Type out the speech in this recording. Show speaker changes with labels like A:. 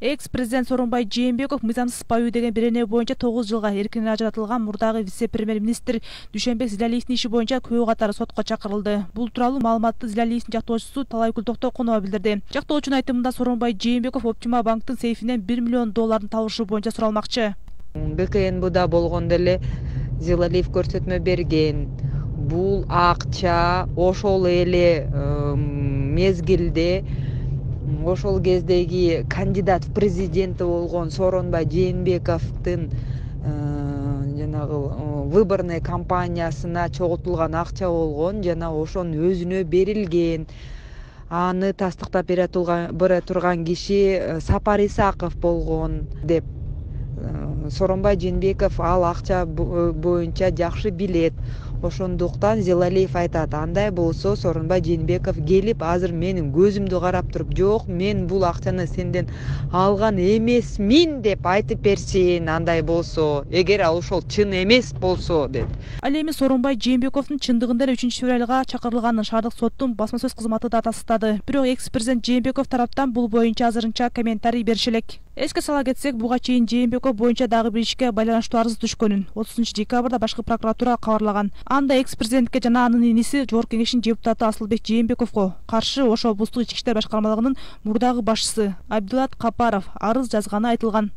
A: экс президент сооронбай жээнбеков мыйзамсыз баюу деген беренеги боюнча тогуз жылга эркинен ажыратылган мурдагы вице премьер министр дүйшөнбек зилалиевдин иши боюнча күбө катары сотко чакырылды. Бул тууралуу маалыматты зилалиевдин жактоочусу талайгүл токтокунова билдирди. Жактоочунун айтымында сооронбай жээнбеков опчума банктын сейфинен бир миллион доллардын табылышы боюнча суралмакчы.
B: Бкнбда болгондо эле зилалиев көрсөтмө берген. Бул акча ошол эле мезгилде ошол кездеги кандидат в президенти болгон сооронбай жээнбековдун э, жанагы э, выборный кампаниясына чогултулган акча болгон жана ошонун өзүнө берилген. Аны тастыктап бере турган киши э, сапар исаков болгон деп сооронбай жээнбеков ал акча боюнча жакшы билет ошондуктан зилалиев айтат андай болсо сооронбай жээнбеков келип азыр менин көзүмдү карап туруп жок мен бул акчаны сенден алган эмесмин деп айтып берсин андай болсо эгер ал ошол чын эмес болсо деп
A: ал эми сооронбай жээнбековдун чындыгында эле үчүнчү февралга чакырылганын шаардык соттун басма сөз кызматы да тастыктады бирок экс президент жээнбеков тараптан бул боюнча азырынча комментарий бериши элек эске сала кетсек буга чейин жээнбеков боюнча дагы бир ишке байланыштуу арыз түшкөнүн. Отузунчу декабрда башкы прокуратура кабарлаган анда экс президентке жана анын иниси жогорку кеңештин депутаты асылбек жээнбековго каршы ош облустук ички иштер башкармалыгынын мурдагы башчысы абдилат капаров арыз жазганы айтылган